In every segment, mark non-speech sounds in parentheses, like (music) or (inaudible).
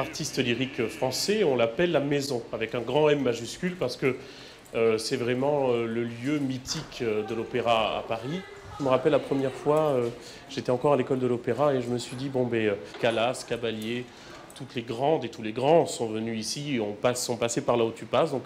artiste lyrique français, on l'appelle la maison, avec un grand M majuscule, parce que euh, c'est vraiment euh, le lieu mythique euh, de l'opéra à Paris. Je me rappelle la première fois, j'étais encore à l'école de l'opéra et je me suis dit, bon, ben, Calas, Cavalier, toutes les grandes et tous les grands sont venus ici, sont passés par là où tu passes. Donc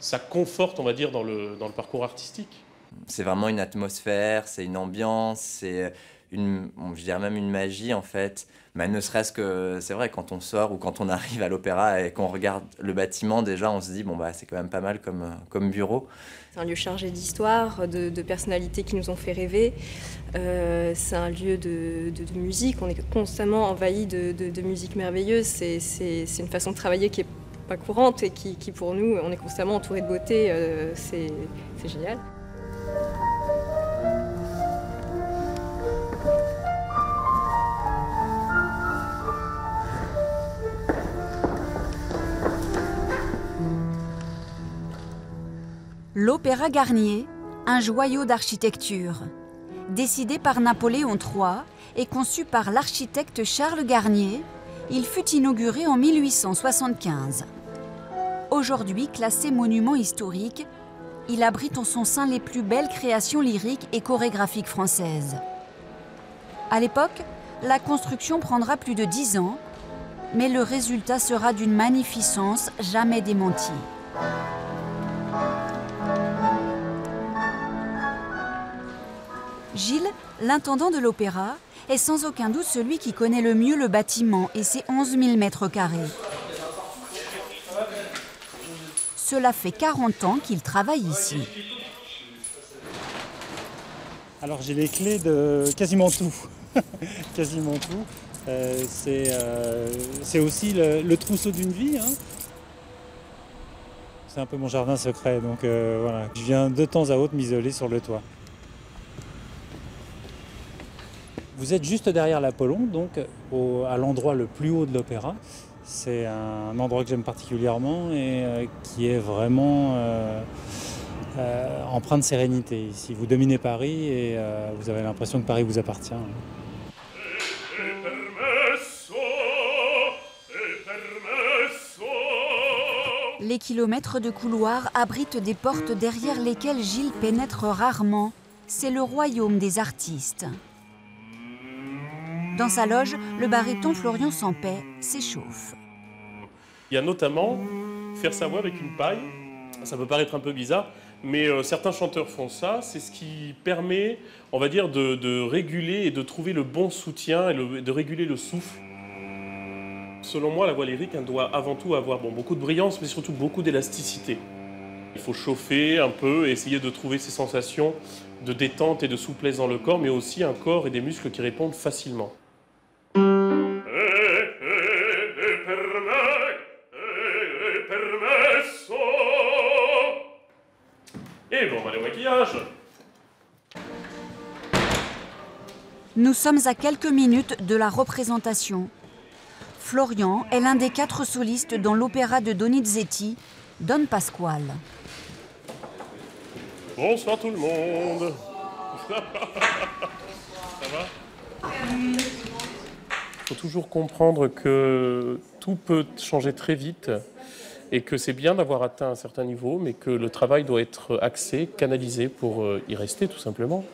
ça conforte, on va dire, dans le, dans le parcours artistique. C'est vraiment une atmosphère, c'est une ambiance, c'est une, je dirais même une magie en fait. Mais ne serait-ce que, c'est vrai, quand on sort ou quand on arrive à l'opéra et qu'on regarde le bâtiment, déjà on se dit, bon bah c'est quand même pas mal comme, comme bureau. C'est un lieu chargé d'histoire, de, personnalités qui nous ont fait rêver. Euh, c'est un lieu de, de, musique, on est constamment envahi de, musique merveilleuse. C'est une façon de travailler qui est pas courante et qui, qui, pour nous, on est constamment entouré de beauté. Euh, c'est génial. L'Opéra Garnier, un joyau d'architecture. Décidé par Napoléon III et conçu par l'architecte Charles Garnier, il fut inauguré en 1875. Aujourd'hui classé monument historique, il abrite en son sein les plus belles créations lyriques et chorégraphiques françaises. À l'époque, la construction prendra plus de dix ans, mais le résultat sera d'une magnificence jamais démentie. Gilles, l'intendant de l'opéra, est sans aucun doute celui qui connaît le mieux le bâtiment et ses 11 000 mètres carrés. Cela fait 40 ans qu'il travaille ici. Alors j'ai les clés de quasiment tout. (laughs) quasiment tout. Euh, euh, c'est aussi le, trousseau d'une vie. Hein. C'est un peu mon jardin secret, donc euh, voilà. Je viens de temps à autre m'isoler sur le toit. Vous êtes juste derrière l'Apollon, donc à l'endroit le plus haut de l'opéra. C'est un endroit que j'aime particulièrement et euh, qui est vraiment euh, euh, empreint de sérénité. Ici, vous dominez Paris et vous avez l'impression que Paris vous appartient. Les kilomètres de couloirs abritent des portes derrière lesquelles Gilles pénètre rarement. C'est le royaume des artistes. Dans sa loge, le baryton Florian Sampay s'échauffe. Il y a notamment faire sa voix avec une paille. Ça peut paraître un peu bizarre, mais euh, certains chanteurs font ça. C'est ce qui permet, on va dire, de, réguler et de trouver le bon soutien et de réguler le souffle. Selon moi, la voix lyrique doit avant tout avoir beaucoup de brillance, mais surtout beaucoup d'élasticité. Il faut chauffer un peu essayer de trouver ces sensations de détente et de souplesse dans le corps, mais aussi un corps et des muscles qui répondent facilement. Nous sommes à quelques minutes de la représentation. Florian est l'un des quatre solistes dans l'opéra de Donizetti, Don Pasquale. Bonsoir tout le monde Ça va Il faut toujours comprendre que tout peut changer très vite et que c'est bien d'avoir atteint un certain niveau, mais que le travail doit être axé, canalisé pour euh, y rester tout simplement.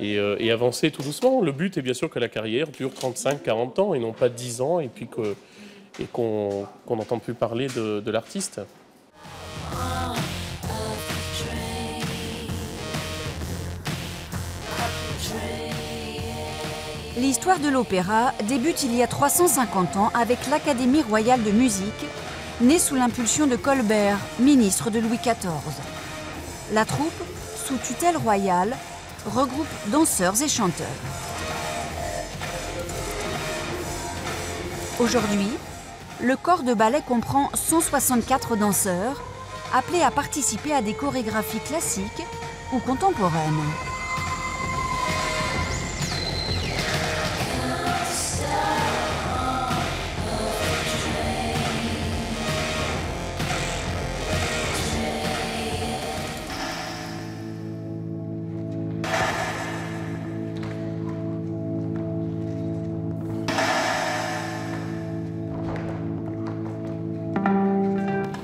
Euh, et, avancer tout doucement. Le but est bien sûr que la carrière dure 35-40 ans et non pas 10 ans et puis qu'on n'entend plus parler de, l'artiste. L'histoire de l'opéra débute il y a 350 ans avec l'Académie royale de musique né sous l'impulsion de Colbert, ministre de Louis XIV. La troupe, sous tutelle royale, regroupe danseurs et chanteurs. Aujourd'hui, le corps de ballet comprend 164 danseurs appelés à participer à des chorégraphies classiques ou contemporaines.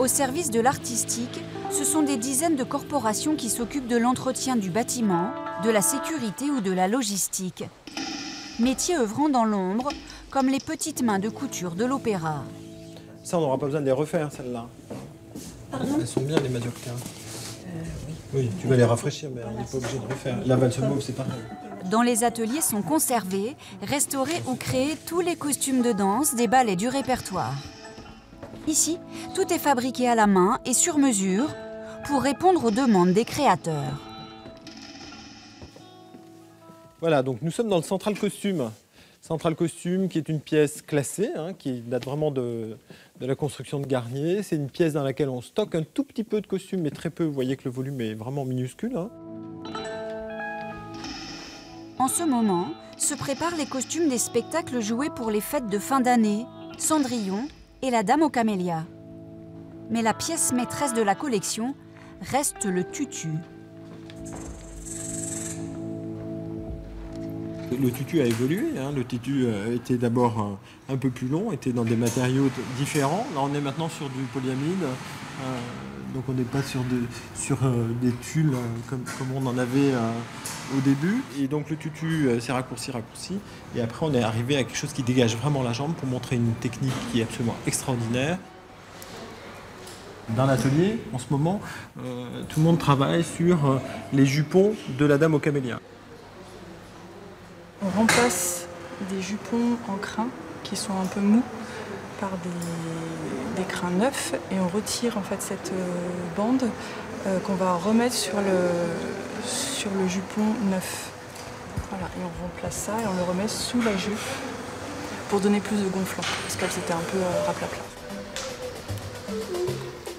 Service de l'artistique, ce sont des dizaines de corporations qui s'occupent de l'entretien du bâtiment, de la sécurité ou de la logistique. Métiers œuvrant dans l'ombre, comme les petites mains de couture de l'opéra. Ça, on n'aura pas besoin de les refaire, celles-là. Elles sont bien, les mazurkas. oui. tu vas les rafraîchir, mais on n'est pas obligé de refaire. La valse mauve, c'est pareil. Dans les ateliers sont conservés, restaurés ou créés tous les costumes de danse des ballets du répertoire. Ici, tout est fabriqué à la main et sur mesure pour répondre aux demandes des créateurs. Voilà, donc nous sommes dans le Central Costume. Central Costume, qui est une pièce classée, hein, qui date vraiment de, de la construction de Garnier. C'est une pièce dans laquelle on stocke un tout petit peu de costumes, mais très peu. Vous voyez que le volume est vraiment minuscule. Hein. En ce moment, se préparent les costumes des spectacles joués pour les fêtes de fin d'année, Cendrillon et la Dame aux camélias. Mais la pièce maîtresse de la collection reste le tutu. Le tutu a évolué. Hein. Le tutu euh, était d'abord un, peu plus long, était dans des matériaux différents. Là, on est maintenant sur du polyamide. Euh, donc on n'est pas sur, sur euh, des tulles comme, comme, on en avait au début. Et donc le tutu s'est raccourci, raccourci. Et après, on est arrivé à quelque chose qui dégage vraiment la jambe pour montrer une technique qui est absolument extraordinaire. Dans l'atelier, en ce moment, tout le monde travaille sur les jupons de la dame au camélia. On remplace des jupons en crin qui sont un peu mous par des, crins neufs et on retire en fait cette euh, bande euh, qu'on va remettre sur le, sur le jupon neuf. Voilà, et on remplace ça et on le remet sous la jupe pour donner plus de gonflant parce qu'elle était un peu euh, raplapla.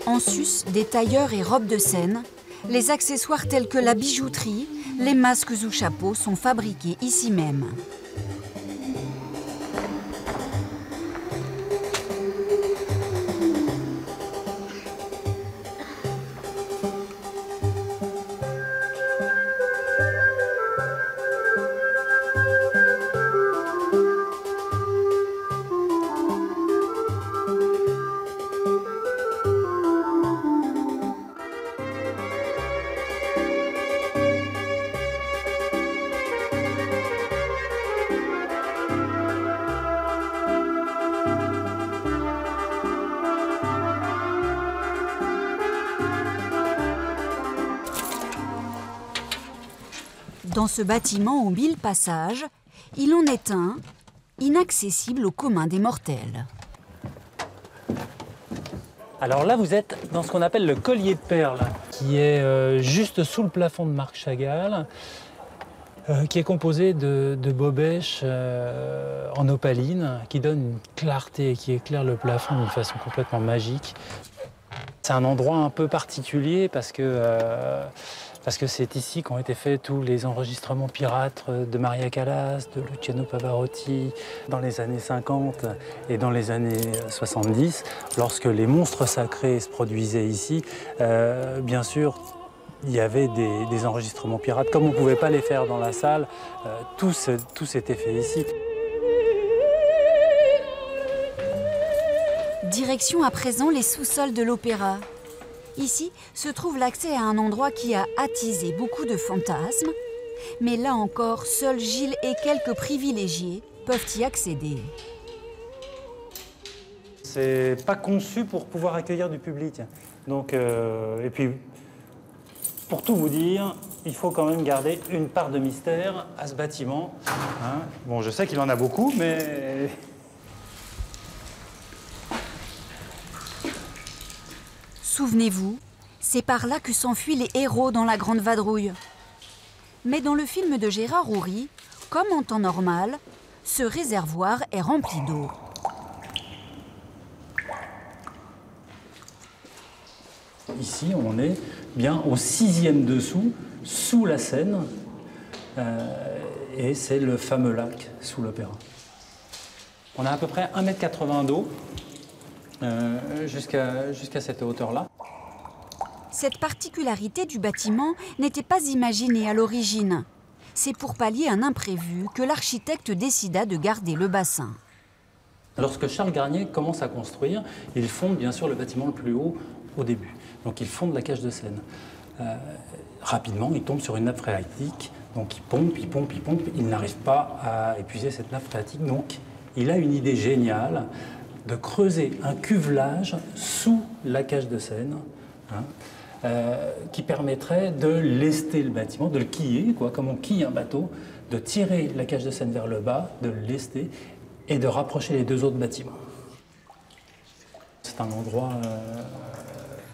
En sus, des tailleurs et robes de scène, les accessoires tels que la bijouterie, les masques ou chapeaux sont fabriqués ici même. Dans ce bâtiment aux mille passages, il en est un inaccessible au commun des mortels. Alors là, vous êtes dans ce qu'on appelle le collier de perles, qui est euh, juste sous le plafond de Marc Chagall, euh, qui est composé de, bobèches euh, en opaline, qui donne une clarté, qui éclaire le plafond d'une façon complètement magique. C'est un endroit un peu particulier parce que parce que c'est ici qu'ont été faits tous les enregistrements pirates de Maria Callas, de Luciano Pavarotti, dans les années 50 et dans les années 70, lorsque les monstres sacrés se produisaient ici. Euh, bien sûr, il y avait des, enregistrements pirates. Comme on ne pouvait pas les faire dans la salle, euh, tout, tout s'était fait ici. Direction à présent les sous-sols de l'opéra. Ici se trouve l'accès à un endroit qui a attisé beaucoup de fantasmes, mais là encore, seuls Gilles et quelques privilégiés peuvent y accéder. C'est pas conçu pour pouvoir accueillir du public. Donc, euh, et puis, pour tout vous dire, il faut quand même garder une part de mystère à ce bâtiment. Hein. bon, je sais qu'il en a beaucoup, mais Souvenez-vous, c'est par là que s'enfuient les héros dans la Grande Vadrouille. Mais dans le film de Gérard Houry, comme en temps normal, ce réservoir est rempli d'eau. Ici, on est bien au sixième dessous, sous la Seine, euh, et c'est le fameux lac sous l'opéra. On a à peu près 1m80 d'eau, euh, jusqu'à cette hauteur-là. Cette particularité du bâtiment n'était pas imaginée à l'origine. C'est pour pallier un imprévu que l'architecte décida de garder le bassin. Lorsque Charles Garnier commence à construire, il fonde bien sûr le bâtiment le plus haut au début. Donc ils fondent la cage de scène. Euh, rapidement, ils tombent sur une nappe phréatique. Donc ils pompent, ils pompent, ils pompent. Ils n'arrivent pas à épuiser cette nappe phréatique. Donc il a une idée géniale de creuser un cuvelage sous la cage de scène. Hein, euh, qui permettrait de lester le bâtiment, de le quiller, comme on quille un bateau, de tirer la cage de scène vers le bas, de le lester et de rapprocher les deux autres bâtiments. C'est un endroit euh,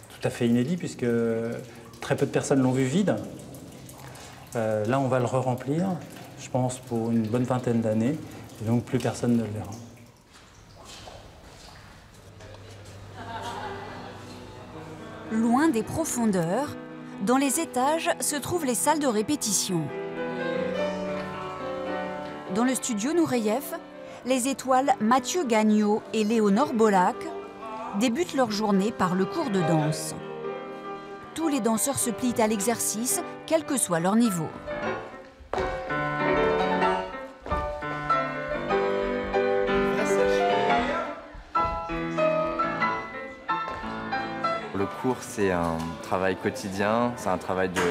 tout à fait inédit puisque très peu de personnes l'ont vu vide. Euh, là, on va le re-remplir, je pense, pour une bonne vingtaine d'années, et donc plus personne ne le verra. Loin des profondeurs, dans les étages se trouvent les salles de répétition. Dans le studio Nureyev, les étoiles Mathieu Gagnon et Léonore Bolac débutent leur journée par le cours de danse. Tous les danseurs se plient à l'exercice, quel que soit leur niveau. Le cours, c'est un travail quotidien, c'est un travail de...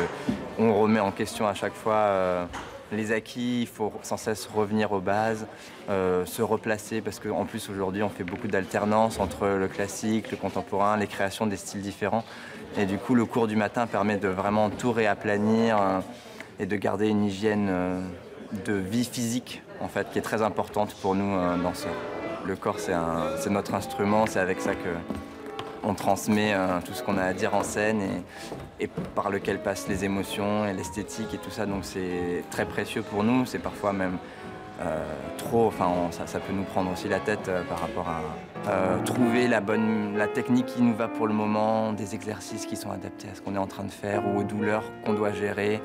On remet en question à chaque fois euh, les acquis, il faut sans cesse revenir aux bases, euh, se replacer, parce qu'en plus aujourd'hui on fait beaucoup d'alternance entre le classique, le contemporain, les créations des styles différents. Et du coup le cours du matin permet de vraiment tout réaplanir euh, et de garder une hygiène de vie physique en fait, qui est très importante pour nous danseurs. Le corps c'est notre instrument, c'est avec ça que on transmet euh, tout ce qu'on a à dire en scène et, par lequel passent les émotions et l'esthétique et tout ça. Donc c'est très précieux pour nous. C'est parfois même euh, trop. Enfin, ça, peut nous prendre aussi la tête euh, par rapport à trouver la bonne, la technique qui nous va pour le moment, des exercices qui sont adaptés à ce qu'on est en train de faire ou aux douleurs qu'on doit gérer.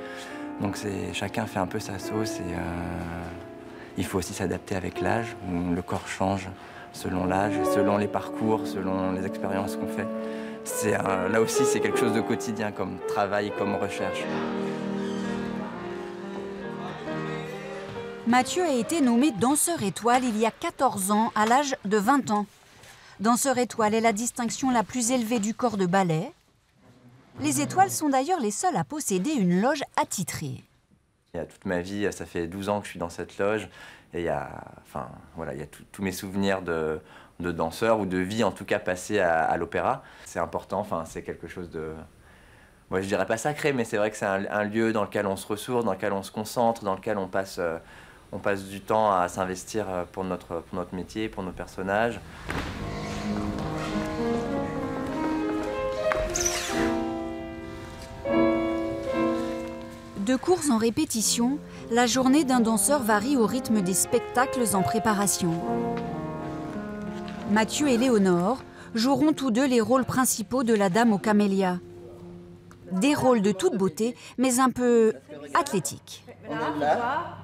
Donc c'est chacun fait un peu sa sauce et il faut aussi s'adapter avec l'âge le corps change selon l'âge, selon les parcours, selon les expériences qu'on fait. C'est, là aussi, c'est quelque chose de quotidien comme travail, comme recherche. Mathieu a été nommé danseur étoile il y a 14 ans, à l'âge de 20 ans. Danseur étoile est la distinction la plus élevée du corps de ballet. Les étoiles sont d'ailleurs les seules à posséder une loge attitrée. Il y a toute ma vie, ça fait 12 ans que je suis dans cette loge. Et il y a, enfin, voilà, il y a tous mes souvenirs de, de danseurs ou de vie en tout cas passée à, l'opéra. C'est important, enfin, c'est quelque chose de... Moi, je dirais pas sacré, mais c'est vrai que c'est un, lieu dans lequel on se ressource, dans lequel on se concentre, dans lequel on passe, euh, on passe du temps à s'investir euh, pour notre, pour notre métier, pour nos personnages. De cours en répétition, la journée d'un danseur varie au rythme des spectacles en préparation. Mathieu et Léonore joueront tous deux les rôles principaux de la Dame aux camélias. Des rôles de toute beauté, mais un peu athlétiques. Là,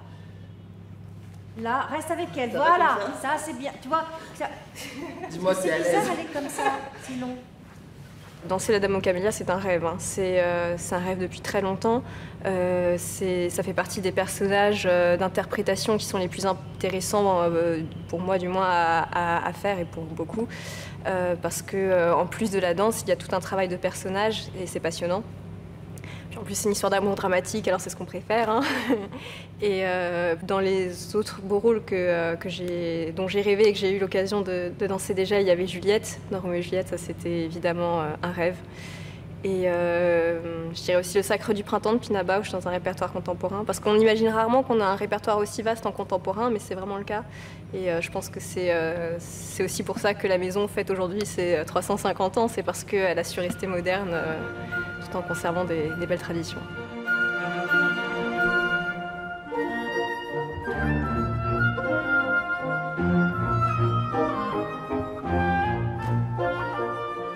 là, reste avec elle. voilà, ça, c'est bien. Tu vois, Dis-moi si elle est comme ça, sinon. Danser la Dame aux Camélias, c'est un rêve. Hein. Euh, c'est un rêve depuis très longtemps. Euh, ça fait partie des personnages euh, d'interprétation qui sont les plus intéressants, pour moi du moins, à, faire et pour beaucoup. parce qu'en plus de la danse, il y a tout un travail de personnage et c'est passionnant. En plus, c'est une histoire d'amour dramatique, alors c'est ce qu'on préfère. Hein. (laughs) Et dans les autres beaux rôles que, que dont j'ai rêvé et que j'ai eu l'occasion de, danser déjà, il y avait Juliette. Dans Juliette, ça c'était évidemment un rêve. Et euh, je dirais aussi le Sacre du Printemps de Pina Bausch dans un répertoire contemporain, parce qu'on imagine rarement qu'on a un répertoire aussi vaste en contemporain, mais c'est vraiment le cas. Et euh, je pense que euh, c'est aussi pour ça que la maison fête aujourd'hui ses 350 ans, c'est parce qu'elle a su rester moderne en conservant des belles traditions.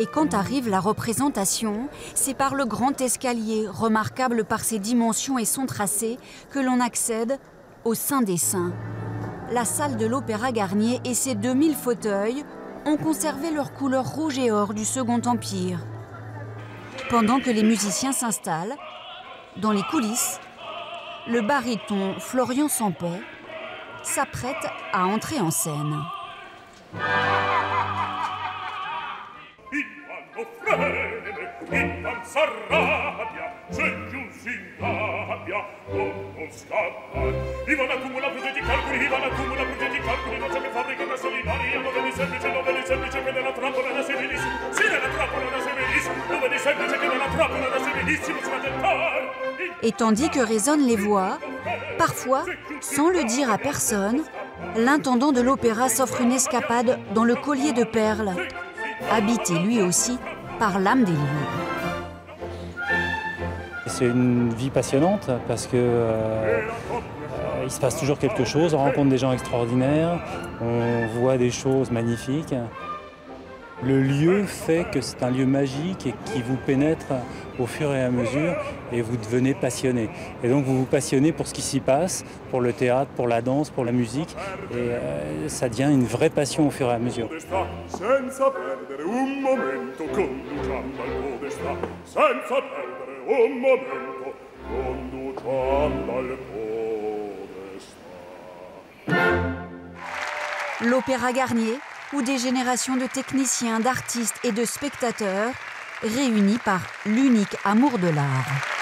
Et quand arrive la représentation, c'est par le grand escalier, remarquable par ses dimensions et son tracé, que l'on accède au Saint des Saints. La salle de l'Opéra Garnier et ses 2000 fauteuils ont conservé leur couleur rouge et or du Second Empire. Pendant que les musiciens s'installent, dans les coulisses, le baryton Florian Sampet s'apprête à entrer en scène. Et tandis que résonnent les voix, parfois, sans le dire à personne, l'intendant de l'opéra s'offre une escapade dans le collier de perles, habité lui aussi par l'âme des lieux. C'est une vie passionnante parce que euh, euh, il se passe toujours quelque chose, on rencontre des gens extraordinaires, on voit des choses magnifiques. Le lieu fait que c'est un lieu magique et qui vous pénètre au fur et à mesure et vous devenez passionné. Et donc vous vous passionnez pour ce qui s'y passe, pour le théâtre, pour la danse, pour la musique et euh, ça devient une vraie passion au fur et à mesure. L'Opéra Garnier, où des générations de techniciens, d'artistes et de spectateurs réunis par l'unique amour de l'art.